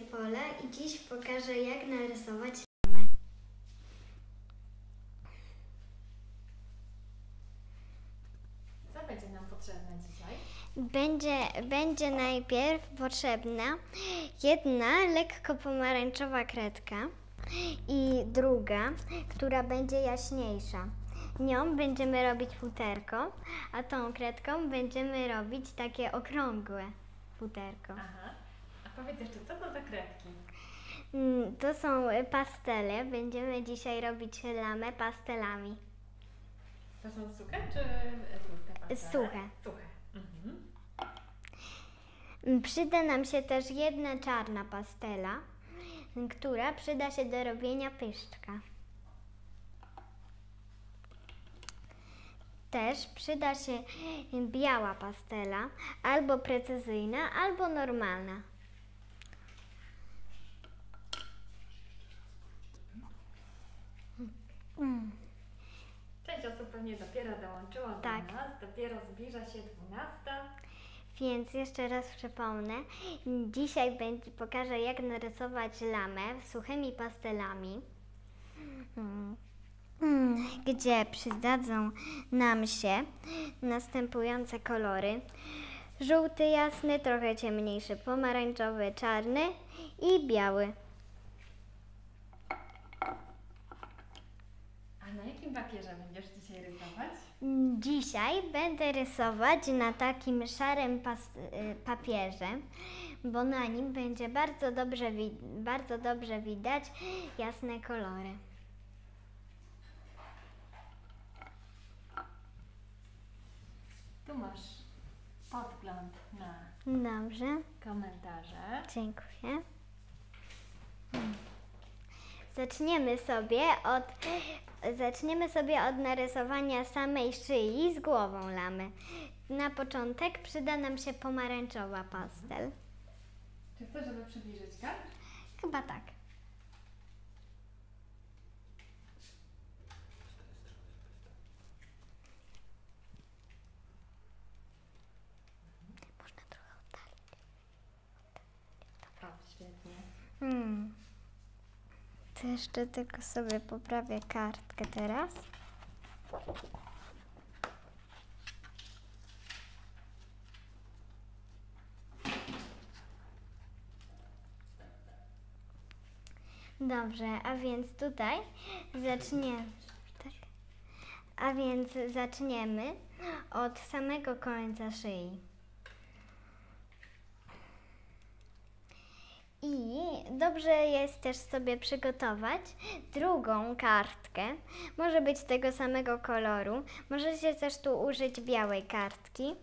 Pola i dziś pokażę jak narysować lamę. Co będzie nam potrzebne dzisiaj? Będzie, będzie najpierw potrzebna jedna lekko pomarańczowa kredka i druga, która będzie jaśniejsza. Nią będziemy robić futerko, a tą kredką będziemy robić takie okrągłe futerko. Aha. Powiedz jeszcze, co to za kredki? Mm, To są y, pastele. Będziemy dzisiaj robić lamę pastelami. To są suche czy e, tłuste pastele? Suche. Suche. Mhm. Mm, Przyda nam się też jedna czarna pastela, która przyda się do robienia pyszczka. Też przyda się biała pastela, albo precyzyjna, albo normalna. Mm. Część osób pewnie dopiero dołączyła do Tak. nas, dopiero zbliża się 12. Więc jeszcze raz przypomnę, dzisiaj będzie, pokażę jak narysować lamę suchymi pastelami, Mm. Mm, gdzie przydadzą nam się następujące kolory. Żółty jasny, trochę ciemniejszy, pomarańczowy, czarny i biały. A na jakim papierze będziesz dzisiaj będę rysować na takim szarym y, papierze, bo na nim będzie bardzo dobrze, bardzo dobrze widać jasne kolory. Tu masz podgląd na Dobrze, komentarze. dziękuję. Zaczniemy sobie od zaczniemy sobie od narysowania samej szyi z głową lamy. Na początek przyda nam się pomarańczowa pastel. Czy chcesz, żeby przybliżyć kartę? Chyba tak. Można trochę oddalić. O, świetnie. Hmm. To jeszcze tylko sobie poprawię kartkę teraz. Dobrze, a więc tutaj zaczniemy. Tak. A więc zaczniemy od samego końca szyi. I dobrze jest też sobie przygotować drugą kartkę. Może być tego samego koloru. Możecie też tu użyć białej kartki,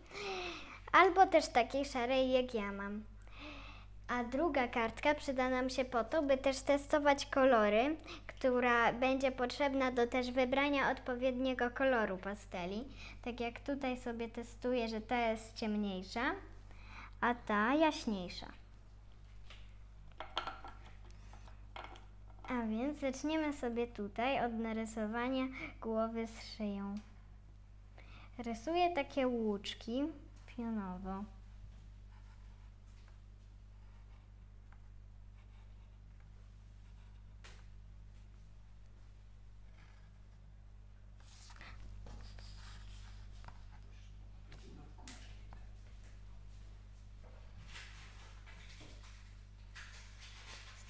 albo też takiej szarej, jak ja mam. A druga kartka przyda nam się po to, by też testować kolory, która będzie potrzebna do też wybrania odpowiedniego koloru pasteli. Tak jak tutaj sobie testuję, że ta jest ciemniejsza, a ta jaśniejsza. A więc zaczniemy sobie tutaj od narysowania głowy z szyją. Rysuję takie łuczki pionowo.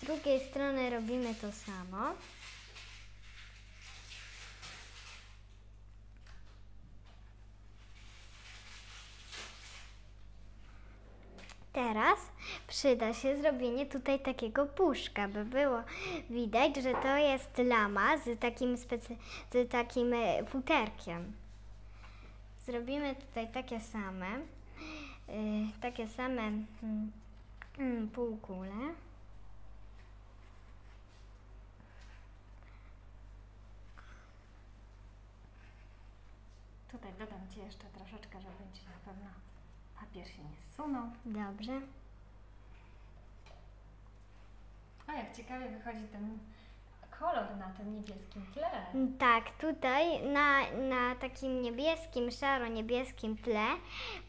Z drugiej strony robimy to samo. Teraz przyda się zrobienie tutaj takiego puszka, by było widać, że to jest lama z takim, specy- z takim e, futerkiem. Zrobimy tutaj takie same, y, takie same mm, półkule. Tutaj dodam Ci jeszcze troszeczkę, żeby Ci na pewno papier się nie zsunął. Dobrze. A jak ciekawie wychodzi ten kolor na tym niebieskim tle. Tak, tutaj na, na takim niebieskim, szaro-niebieskim tle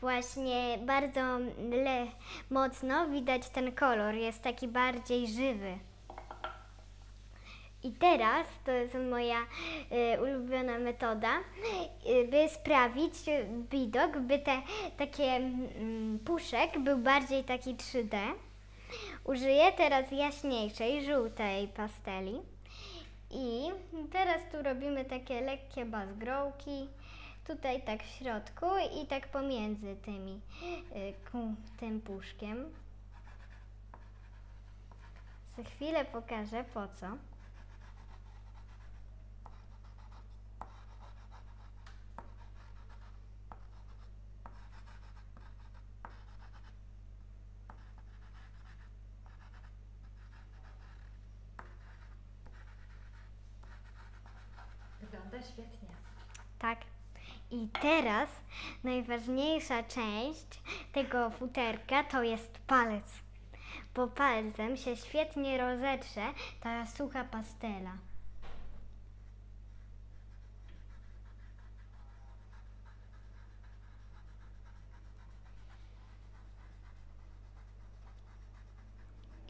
właśnie bardzo le, mocno widać ten kolor, jest taki bardziej żywy. I teraz to jest moja y, ulubiona metoda, y, by sprawić widok, by te takie mm, puszek był bardziej taki 3D. Użyję teraz jaśniejszej, żółtej pasteli. I teraz tu robimy takie lekkie bazgrołki. Tutaj tak w środku i tak pomiędzy tymi, y, tym puszkiem. Za chwilę pokażę po co. Świetnie. Tak. I teraz najważniejsza część tego futerka to jest palec. Bo palcem się świetnie rozetrze ta sucha pastela.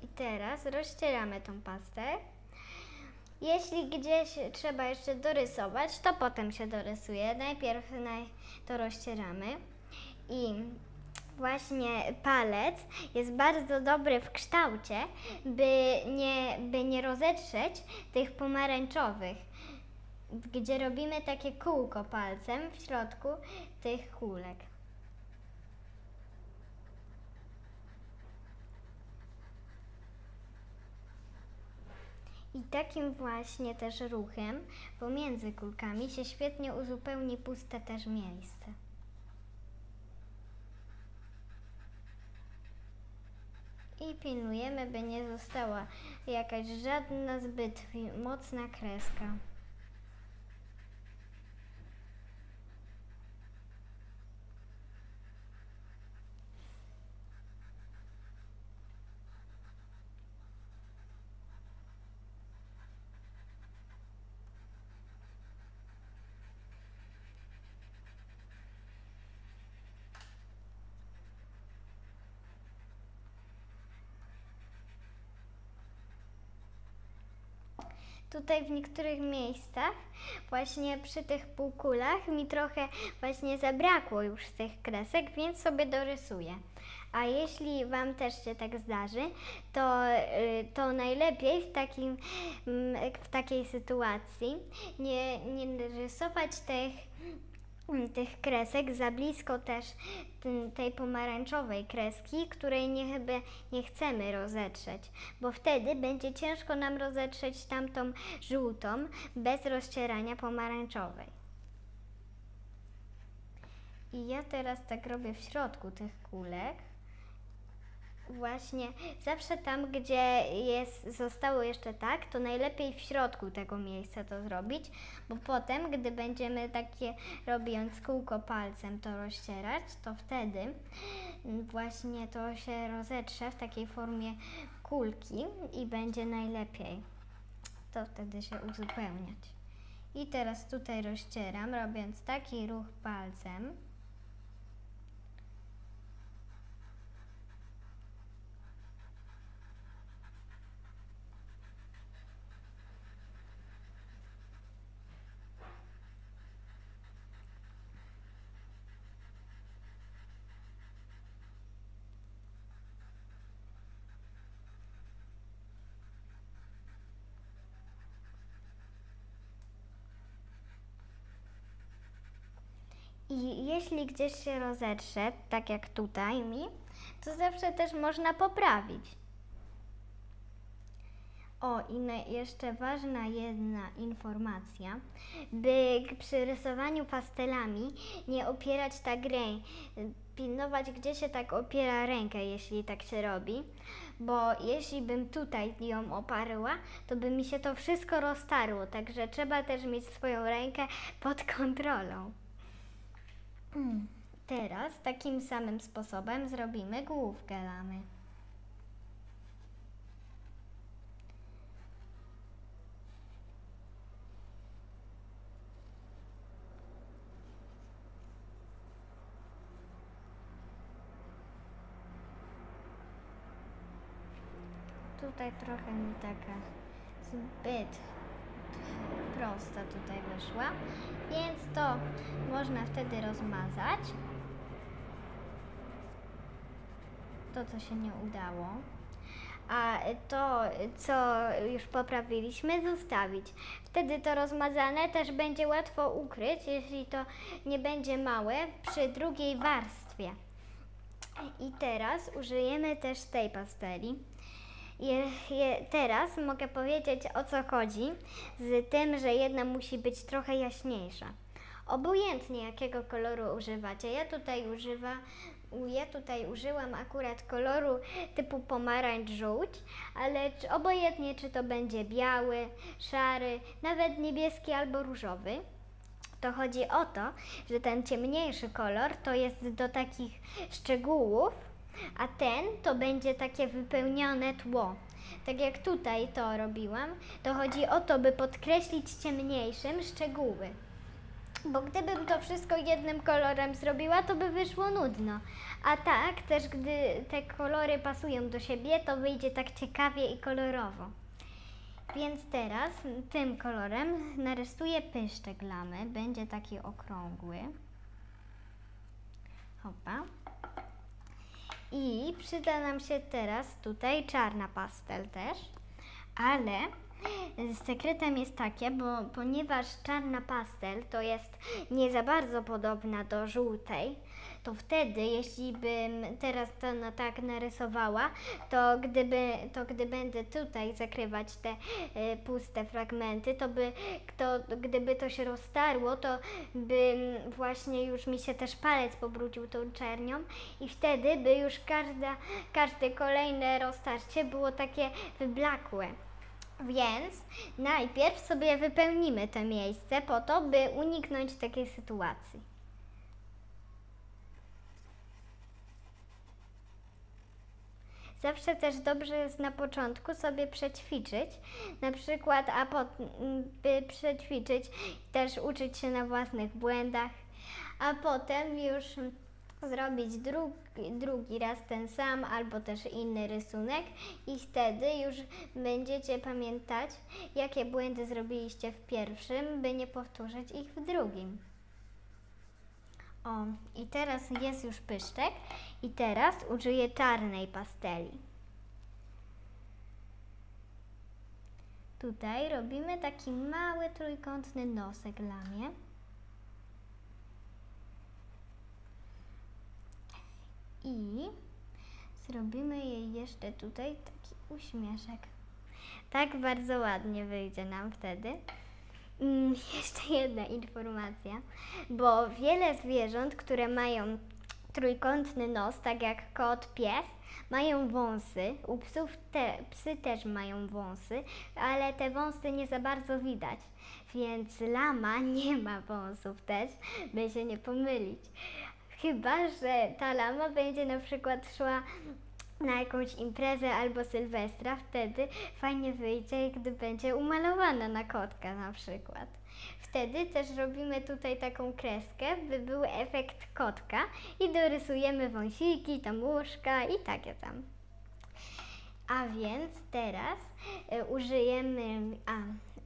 I teraz rozcieramy tą pastę. Jeśli gdzieś trzeba jeszcze dorysować, to potem się dorysuje. Najpierw naj, to rozcieramy. I właśnie palec jest bardzo dobry w kształcie, by nie, by nie rozetrzeć tych pomarańczowych, gdzie robimy takie kółko palcem w środku tych kulek. I takim właśnie też ruchem pomiędzy kulkami się świetnie uzupełni puste też miejsce. I pilnujemy, by nie została jakaś żadna zbyt mocna kreska. Tutaj w niektórych miejscach, właśnie przy tych półkulach, mi trochę właśnie zabrakło już tych kresek, więc sobie dorysuję. A jeśli Wam też się tak zdarzy, to, y, to najlepiej w, takim, mm, w takiej sytuacji nie, nie rysować tych tych kresek za blisko też tej pomarańczowej kreski, której nie, chyba nie chcemy rozetrzeć, bo wtedy będzie ciężko nam rozetrzeć tamtą żółtą bez rozcierania pomarańczowej. I ja teraz tak robię w środku tych kulek. Właśnie zawsze tam, gdzie jest, zostało jeszcze tak, to najlepiej w środku tego miejsca to zrobić, bo potem, gdy będziemy takie robiąc kółko palcem to rozcierać, to wtedy mm, właśnie to się rozetrze w takiej formie kulki i będzie najlepiej to wtedy się uzupełniać. I teraz tutaj rozcieram, robiąc taki ruch palcem. I jeśli gdzieś się rozetrze, tak jak tutaj mi, to zawsze też można poprawić. O, i jeszcze ważna jedna informacja, by przy rysowaniu pastelami nie opierać tak ręki, pilnować gdzie się tak opiera rękę, jeśli tak się robi, bo jeśli bym tutaj ją oparła, to by mi się to wszystko roztarło, także trzeba też mieć swoją rękę pod kontrolą. Mm. Teraz takim samym sposobem zrobimy główkę lamy. Tutaj trochę nie taka zbyt prosta tutaj wyszła, więc to można wtedy rozmazać. To, co się nie udało. A to, co już poprawiliśmy, zostawić. Wtedy to rozmazane też będzie łatwo ukryć, jeśli to nie będzie małe, przy drugiej warstwie. I teraz użyjemy też tej pasteli. Je, je, teraz mogę powiedzieć o co chodzi z tym, że jedna musi być trochę jaśniejsza. Obojętnie jakiego koloru używacie. Ja tutaj używa, ja tutaj użyłam akurat koloru typu pomarańcz żółć, ale czy, obojętnie czy to będzie biały, szary, nawet niebieski albo różowy. To chodzi o to, że ten ciemniejszy kolor to jest do takich szczegółów, a ten to będzie takie wypełnione tło. Tak jak tutaj to robiłam, to chodzi o to, by podkreślić ciemniejszym szczegóły. Bo gdybym to wszystko jednym kolorem zrobiła, to by wyszło nudno. A tak, też gdy te kolory pasują do siebie, to wyjdzie tak ciekawie i kolorowo. Więc teraz tym kolorem narysuję pyszczek lamy. Będzie taki okrągły. Hopa. I przyda nam się teraz tutaj czarna pastel też, ale sekretem jest takie, bo ponieważ czarna pastel to jest nie za bardzo podobna do żółtej, to wtedy, jeśli bym teraz to no tak narysowała, to gdyby, to gdy będę tutaj zakrywać te y, puste fragmenty, to by, gdyby to się roztarło, to by właśnie już mi się też palec pobrudził tą czernią i wtedy by już każda, każde kolejne roztarcie było takie wyblakłe. Więc najpierw sobie wypełnimy to miejsce po to, by uniknąć takiej sytuacji. Zawsze też dobrze jest na początku sobie przećwiczyć, na przykład, a by przećwiczyć, też uczyć się na własnych błędach, a potem już zrobić drugi, drugi raz ten sam albo też inny rysunek i wtedy już będziecie pamiętać, jakie błędy zrobiliście w pierwszym, by nie powtórzyć ich w drugim. O, i teraz jest już pyszczek i teraz użyję czarnej pasteli. Tutaj robimy taki mały trójkątny nosek dla mnie. I zrobimy jej jeszcze tutaj taki uśmieszek. Tak bardzo ładnie wyjdzie nam wtedy. Mm, jeszcze jedna informacja, bo wiele zwierząt, które mają trójkątny nos, tak jak kot, pies, mają wąsy. U psów te, psy też mają wąsy, ale te wąsy nie za bardzo widać. Więc lama nie ma wąsów też, by się nie pomylić. Chyba, że ta lama będzie na przykład szła na jakąś imprezę albo sylwestra, wtedy fajnie wyjdzie, gdy będzie umalowana na kotka na przykład. Wtedy też robimy tutaj taką kreskę, by był efekt kotka i dorysujemy wąsiki, tam łóżka i takie tam. A więc teraz y, użyjemy, a,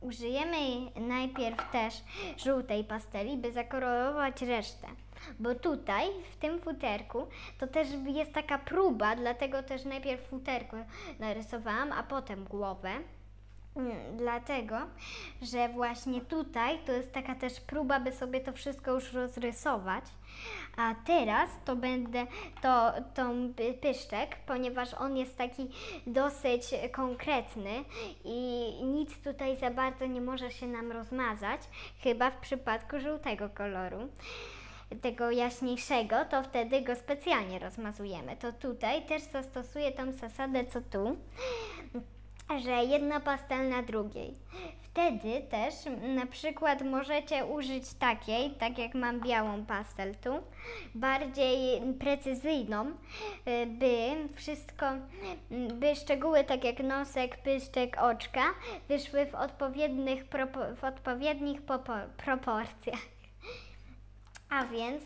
użyjemy najpierw też żółtej pasteli, by zakolorować resztę. Bo tutaj, w tym futerku, to też jest taka próba, dlatego też najpierw futerko narysowałam, a potem głowę. Mm, Dlatego, że właśnie tutaj to jest taka też próba, by sobie to wszystko już rozrysować. A teraz to będę to, tą py- pyszczek, ponieważ on jest taki dosyć konkretny i nic tutaj za bardzo nie może się nam rozmazać, chyba w przypadku żółtego koloru tego jaśniejszego, to wtedy go specjalnie rozmazujemy. To tutaj też zastosuję tą zasadę, co tu, że jedna pastel na drugiej. Wtedy też na przykład możecie użyć takiej, tak jak mam białą pastel tu, bardziej precyzyjną, by wszystko, by szczegóły tak jak nosek, pyszczek, oczka wyszły w odpowiednich, w odpowiednich proporcjach. A więc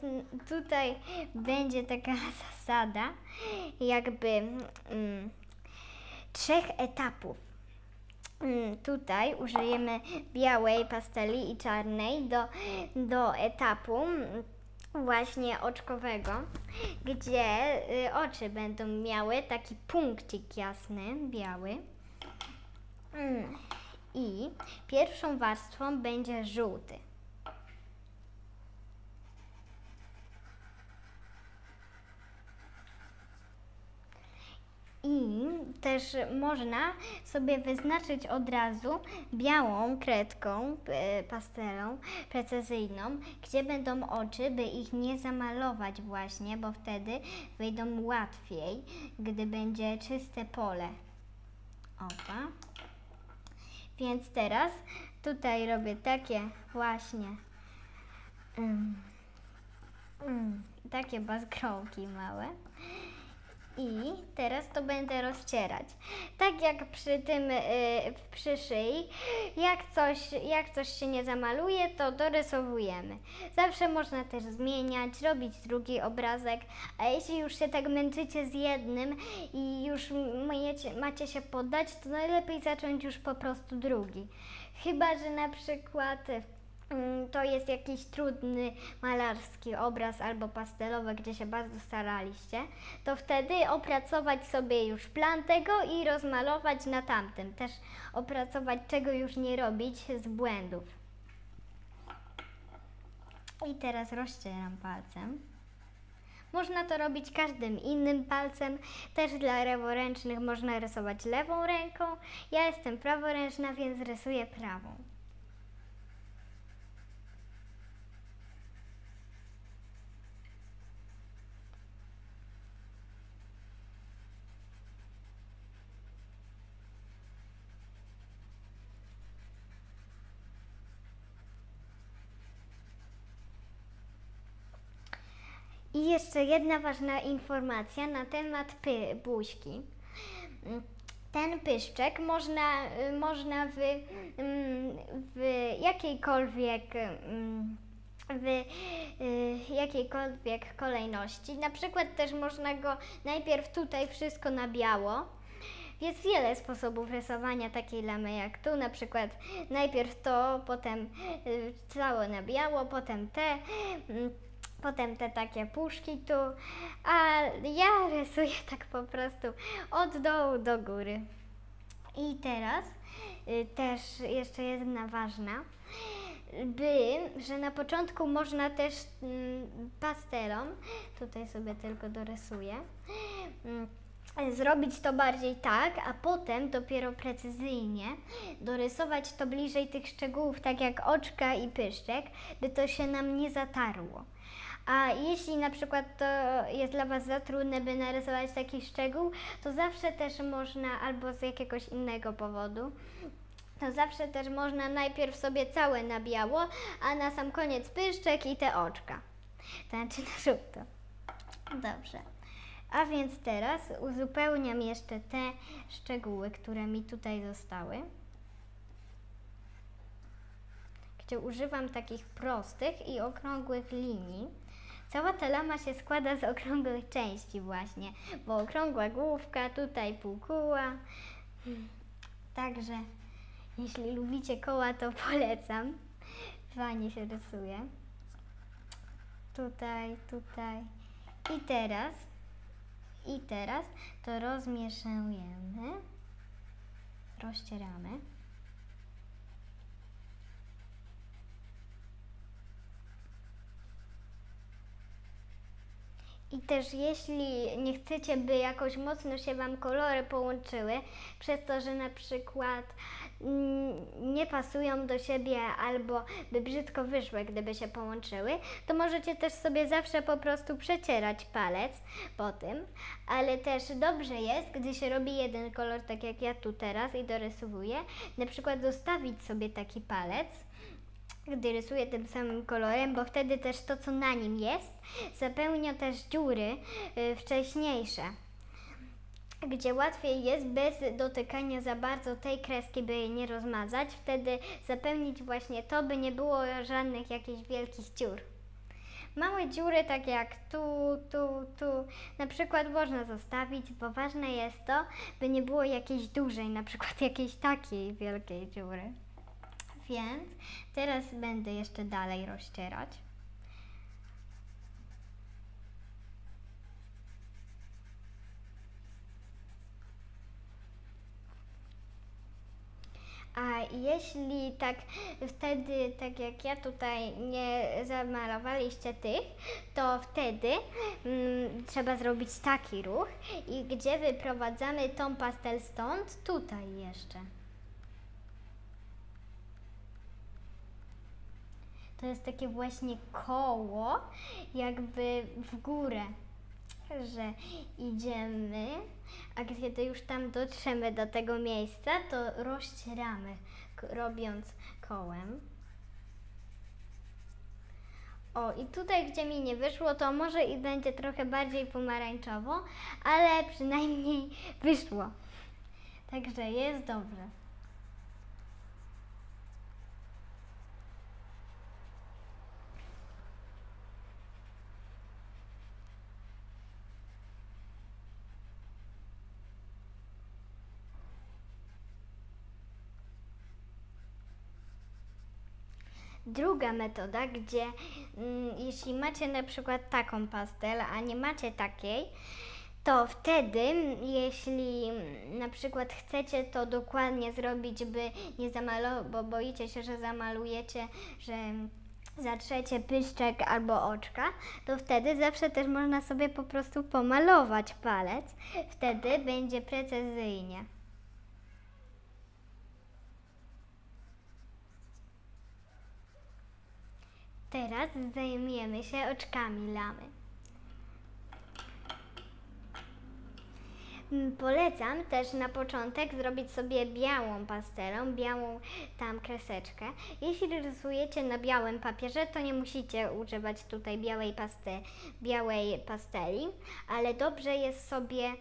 tutaj będzie taka zasada, jakby mm, trzech etapów. Mm, Tutaj użyjemy białej pasteli i czarnej do, do etapu mm, właśnie oczkowego, gdzie y, oczy będą miały taki punkcik jasny, biały. Mm, I pierwszą warstwą będzie żółty. I też można sobie wyznaczyć od razu białą kredką, e, pastelą precyzyjną, gdzie będą oczy, by ich nie zamalować właśnie, bo wtedy wyjdą łatwiej, gdy będzie czyste pole. Opa. Więc teraz tutaj robię takie właśnie takie bazgrołki małe. I teraz to będę rozcierać. Tak jak przy tym, y, przy szyi, jak coś, jak coś się nie zamaluje, to dorysowujemy. Zawsze można też zmieniać, robić drugi obrazek, a jeśli już się tak męczycie z jednym i już majecie, macie się poddać, to najlepiej zacząć już po prostu drugi. Chyba, że na przykład mm, to jest jakiś trudny malarski obraz albo pastelowy, gdzie się bardzo staraliście, to wtedy opracować sobie już plan tego i rozmalować na tamtym. Też opracować, czego już nie robić z błędów. I teraz rozcieram palcem. Można to robić każdym innym palcem. Też dla leworęcznych można rysować lewą ręką. Ja jestem praworęczna, więc rysuję prawą. I jeszcze jedna ważna informacja na temat py, buźki. Mm, Ten pyszczek można, y, można w, mm, w jakiejkolwiek mm, w y, jakiejkolwiek kolejności. Na przykład też można go najpierw tutaj wszystko na biało. Jest wiele sposobów rysowania takiej lamy jak tu, na przykład najpierw to, potem y, całe na biało, potem te, potem te takie puszki tu, a ja rysuję tak po prostu od dołu do góry. I teraz y, też jeszcze jedna ważna, by, że na początku można też pastelą, tutaj sobie tylko dorysuję, mm, zrobić to bardziej tak, a potem dopiero precyzyjnie dorysować to bliżej tych szczegółów, tak jak oczka i pyszczek, by to się nam nie zatarło. A jeśli na przykład to jest dla Was za trudne, by narysować taki szczegół, to zawsze też można, albo z jakiegoś innego powodu, to zawsze też można najpierw sobie całe na biało, a na sam koniec pyszczek i te oczka. Znaczy na żółto. Dobrze. A więc teraz uzupełniam jeszcze te szczegóły, które mi tutaj zostały. Gdzie używam takich prostych i okrągłych linii. Cała ta lama się składa z okrągłych części właśnie, bo okrągła główka, tutaj półkóła. Także jeśli lubicie koła, to polecam. Fajnie się rysuje. Tutaj, tutaj. I teraz, i teraz to rozmieszujemy, rozcieramy. I też jeśli nie chcecie, by jakoś mocno się Wam kolory połączyły, przez to, że na przykład mm, nie pasują do siebie albo by brzydko wyszły, gdyby się połączyły, to możecie też sobie zawsze po prostu przecierać palec po tym, ale też dobrze jest, gdy się robi jeden kolor, tak jak ja tu teraz i dorysowuję, na przykład zostawić sobie taki palec, gdy rysuję tym samym kolorem, bo wtedy też to, co na nim jest, zapełnia też dziury y, wcześniejsze, gdzie łatwiej jest bez dotykania za bardzo tej kreski, by jej nie rozmazać, wtedy zapełnić właśnie to, by nie było żadnych jakichś wielkich dziur. Małe dziury, tak jak tu, tu, tu, na przykład można zostawić, bo ważne jest to, by nie było jakiejś dużej, na przykład jakiejś takiej wielkiej dziury. Więc teraz będę jeszcze dalej rozcierać. A jeśli tak wtedy, tak jak ja tutaj nie zamalowaliście tych, to wtedy mm, trzeba zrobić taki ruch i gdzie wyprowadzamy tą pastel stąd, tutaj jeszcze. To jest takie właśnie koło, jakby w górę, że idziemy, a kiedy już tam dotrzemy do tego miejsca, to rozcieramy, robiąc kołem. O, i tutaj, gdzie mi nie wyszło, to może i będzie trochę bardziej pomarańczowo, ale przynajmniej wyszło. Także jest dobrze. Druga metoda, gdzie mm, jeśli macie na przykład taką pastel, a nie macie takiej, to wtedy, jeśli mm, na przykład chcecie to dokładnie zrobić, by nie zamalować, bo boicie się, że zamalujecie, że zatrzecie pyszczek albo oczka, to wtedy zawsze też można sobie po prostu pomalować palec. Wtedy będzie precyzyjnie. Teraz zajmiemy się oczkami lamy. Mm, Polecam też na początek zrobić sobie białą pastelą, białą tam kreseczkę. Jeśli rysujecie na białym papierze, to nie musicie używać tutaj białej, paste, białej pasteli, ale dobrze jest sobie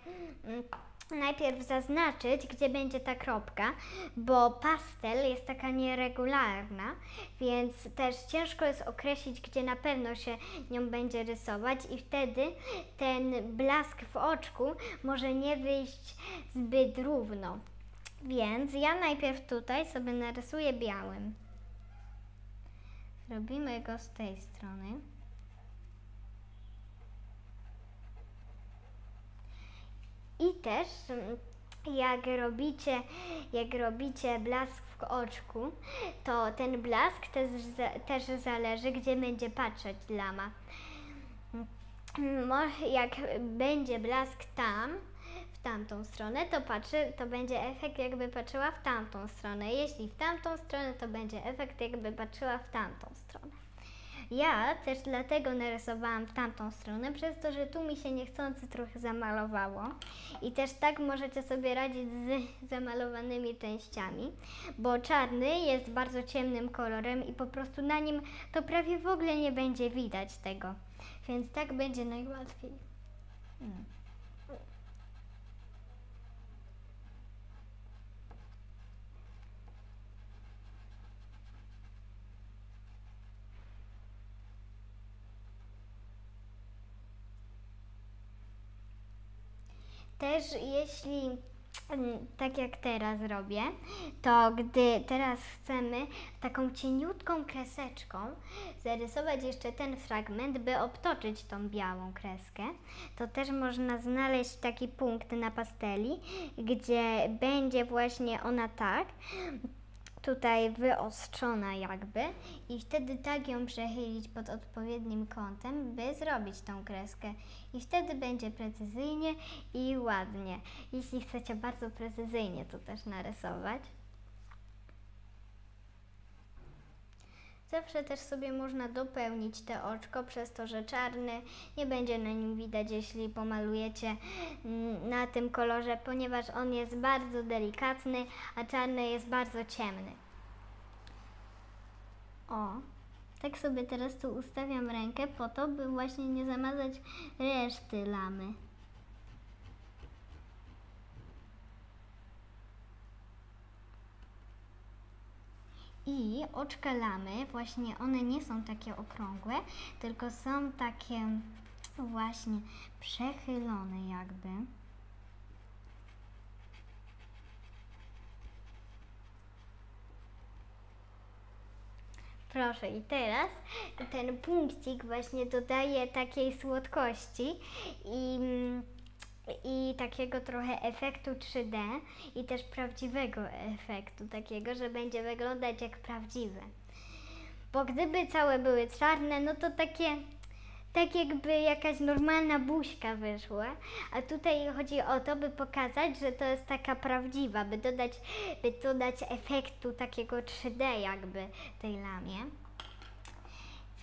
mm, najpierw zaznaczyć, gdzie będzie ta kropka, bo pastel jest taka nieregularna, więc też ciężko jest określić, gdzie na pewno się nią będzie rysować i wtedy ten blask w oczku może nie wyjść zbyt równo. Więc ja najpierw tutaj sobie narysuję białym. Robimy go z tej strony. I też mm, jak robicie, jak robicie blask w oczku, to ten blask też, też zależy, gdzie będzie patrzeć lama. Mm, Jak będzie blask tam, w tamtą stronę, to patrzy, to będzie efekt jakby patrzyła w tamtą stronę. Jeśli w tamtą stronę, to będzie efekt jakby patrzyła w tamtą stronę. Ja też dlatego narysowałam w tamtą stronę, przez to, że tu mi się niechcący trochę zamalowało. I też tak możecie sobie radzić z zamalowanymi częściami, bo czarny jest bardzo ciemnym kolorem i po prostu na nim to prawie w ogóle nie będzie widać tego. Więc tak będzie najłatwiej. Mm. Też jeśli mm, tak jak teraz robię, to gdy teraz chcemy taką cieniutką kreseczką zarysować jeszcze ten fragment, by obtoczyć tą białą kreskę, to też można znaleźć taki punkt na pasteli, gdzie będzie właśnie ona tak, tutaj wyostrzona jakby i wtedy tak ją przechylić pod odpowiednim kątem, by zrobić tą kreskę i wtedy będzie precyzyjnie i ładnie. Jeśli chcecie bardzo precyzyjnie to też narysować. Zawsze też sobie można dopełnić te oczko przez to, że czarny nie będzie na nim widać, jeśli pomalujecie mm, na tym kolorze, ponieważ on jest bardzo delikatny, a czarny jest bardzo ciemny. O, tak sobie teraz tu ustawiam rękę po to, by właśnie nie zamazać reszty lamy. I oczka lamy, właśnie one nie są takie okrągłe, tylko są takie właśnie przechylone jakby. Proszę, i teraz ten punkcik właśnie dodaje takiej słodkości i, i takiego trochę efektu 3D i też prawdziwego efektu, takiego, że będzie wyglądać jak prawdziwe. Bo gdyby całe były czarne, no to takie, tak jakby jakaś normalna buźka wyszła, a tutaj chodzi o to, by pokazać, że to jest taka prawdziwa, by dodać, by dodać efektu takiego 3D jakby tej lamie.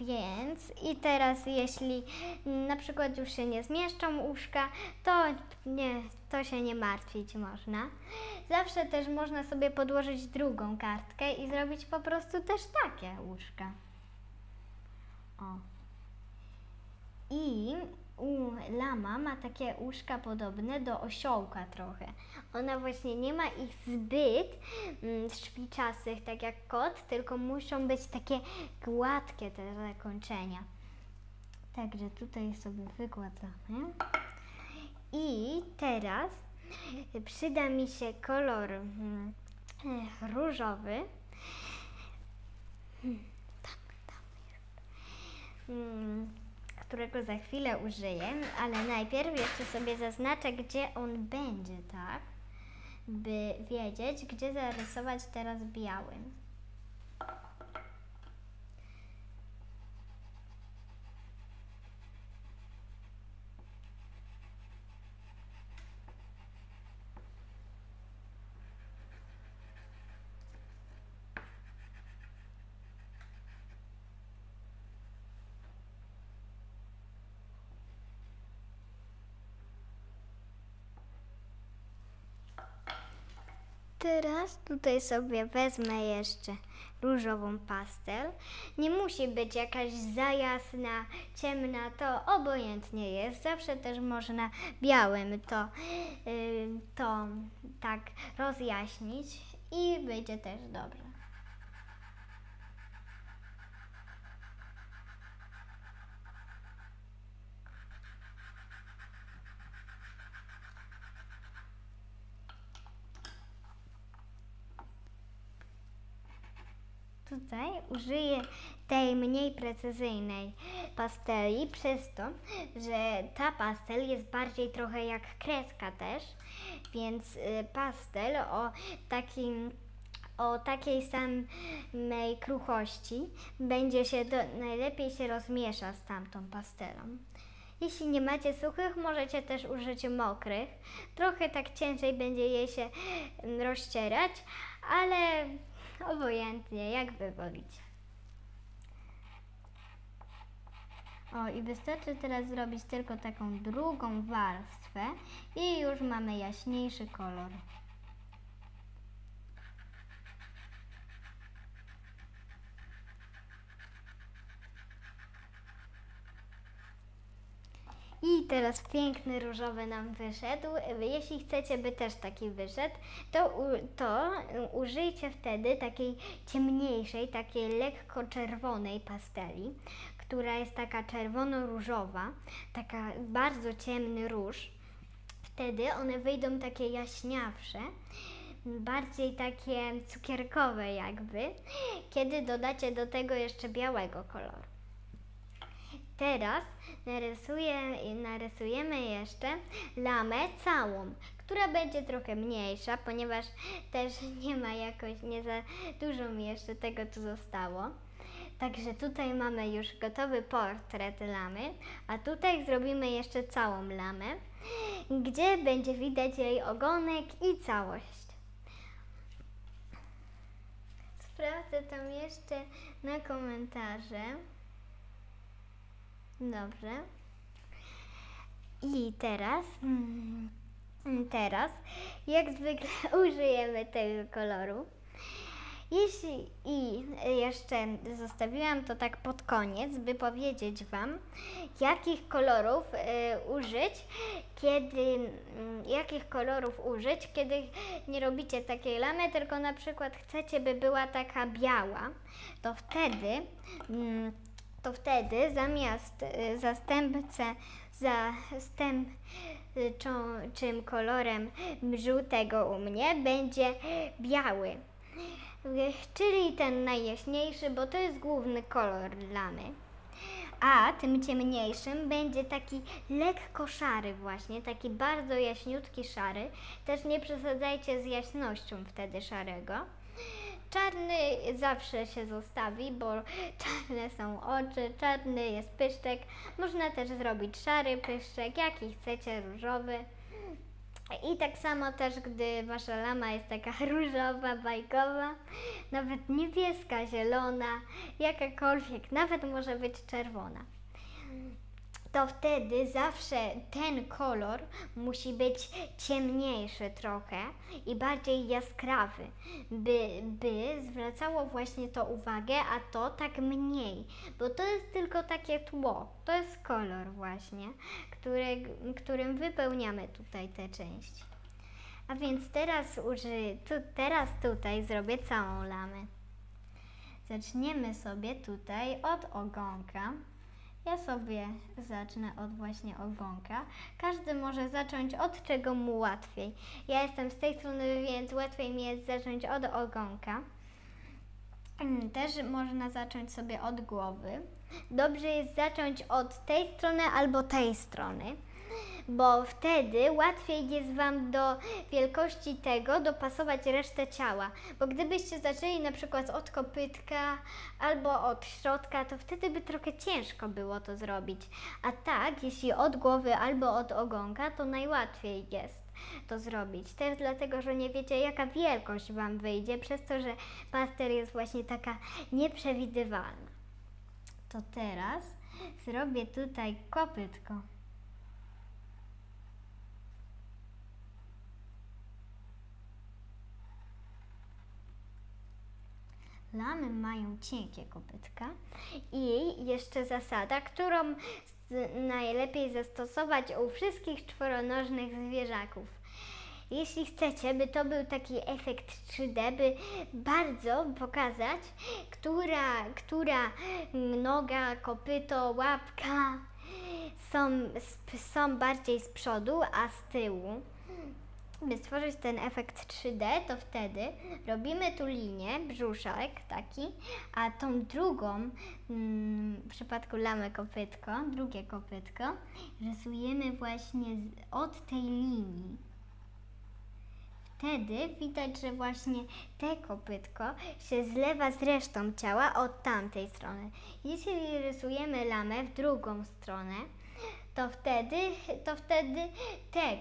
Więc i teraz jeśli na przykład już się nie zmieszczą uszka, to nie, to się nie martwić można. Zawsze też można sobie podłożyć drugą kartkę i zrobić po prostu też takie łóżka. O. I u lama ma takie uszka podobne do osiołka trochę. Ona właśnie nie ma ich zbyt mm, szpiczastych, tak jak kot, tylko muszą być takie gładkie te zakończenia. Także tutaj sobie wykładamy. I teraz przyda mi się kolor mm, różowy. Hmm, tak, tam jest. Mm, którego za chwilę użyję, ale najpierw jeszcze sobie zaznaczę, gdzie on będzie, tak? By wiedzieć, gdzie zarysować teraz białym. Teraz tutaj sobie wezmę jeszcze różową pastel. Nie musi być jakaś za jasna, ciemna, to obojętnie jest. Zawsze też można białym to, yy, to tak rozjaśnić i będzie też dobrze. Tutaj użyję tej mniej precyzyjnej pasteli przez to, że ta pastel jest bardziej trochę jak kreska też, więc y, pastel o takim o takiej samej kruchości będzie się do, najlepiej się rozmiesza z tamtą pastelą. Jeśli nie macie suchych, możecie też użyć mokrych. Trochę tak ciężej będzie je się mm, rozcierać, ale Obojętnie, jak wy wolicie. O, i wystarczy teraz zrobić tylko taką drugą warstwę i już mamy jaśniejszy kolor. I teraz piękny różowy nam wyszedł. Jeśli chcecie, by też taki wyszedł, to, to użyjcie wtedy takiej ciemniejszej, takiej lekko czerwonej pasteli, która jest taka czerwono-różowa, taka bardzo ciemny róż. Wtedy one wyjdą takie jaśniawsze bardziej takie cukierkowe jakby, kiedy dodacie do tego jeszcze białego koloru. Teraz narysuję, narysujemy jeszcze lamę całą, która będzie trochę mniejsza, ponieważ też nie ma jakoś, nie za dużo mi jeszcze tego tu zostało. Także tutaj mamy już gotowy portret lamy, a tutaj zrobimy jeszcze całą lamę, gdzie będzie widać jej ogonek i całość. Sprawdzę tam jeszcze na komentarze. Dobrze. I teraz, mm, teraz, jak zwykle użyjemy tego koloru. Jeśli i jeszcze zostawiłam to tak pod koniec, by powiedzieć Wam, jakich kolorów e, użyć, kiedy mm, jakich kolorów użyć, kiedy nie robicie takiej lamy, tylko na przykład chcecie, by była taka biała, to wtedy mm, to wtedy zamiast y, zastępcę zastępczym kolorem żółtego u mnie będzie biały. Czyli ten najjaśniejszy, bo to jest główny kolor lamy. A tym ciemniejszym będzie taki lekko szary właśnie, taki bardzo jaśniutki szary. Też nie przesadzajcie z jaśnością wtedy szarego. Czarny zawsze się zostawi, bo czarne są oczy, czarny jest pyszczek. Można też zrobić szary pyszczek, jaki chcecie, różowy. I tak samo też, gdy wasza lama jest taka różowa, bajkowa, nawet niebieska, zielona, jakakolwiek, nawet może być czerwona to wtedy zawsze ten kolor musi być ciemniejszy trochę i bardziej jaskrawy, by, by zwracało właśnie to uwagę, a to tak mniej, bo to jest tylko takie tło, to jest kolor właśnie, który, którym wypełniamy tutaj tę część. A więc teraz, uży, tu, teraz tutaj zrobię całą lamę. Zaczniemy sobie tutaj od ogonka. Ja sobie zacznę od właśnie ogonka. Każdy może zacząć od czego mu łatwiej. Ja jestem z tej strony, więc łatwiej mi jest zacząć od ogonka. Mm, Też można zacząć sobie od głowy. Dobrze jest zacząć od tej strony albo tej strony, bo wtedy łatwiej jest Wam do wielkości tego dopasować resztę ciała. Bo gdybyście zaczęli na przykład od kopytka albo od środka, to wtedy by trochę ciężko było to zrobić. A tak, jeśli od głowy albo od ogonka, to najłatwiej jest to zrobić. Też dlatego, że nie wiecie, jaka wielkość Wam wyjdzie, przez to, że paster jest właśnie taka nieprzewidywalna. To teraz zrobię tutaj kopytko. Lamy mają cienkie kopytka i jeszcze zasada, którą najlepiej zastosować u wszystkich czworonożnych zwierzaków. Jeśli chcecie, by to był taki efekt 3D, by bardzo pokazać, która, która noga, kopyto, łapka są, są bardziej z przodu, a z tyłu. By stworzyć ten efekt 3D, to wtedy robimy tu linię, brzuszek taki, a tą drugą, mm, w przypadku lamy kopytko, drugie kopytko, rysujemy właśnie od tej linii. Wtedy widać, że właśnie te kopytko się zlewa z resztą ciała od tamtej strony. Jeśli rysujemy lamę w drugą stronę, to wtedy, to wtedy te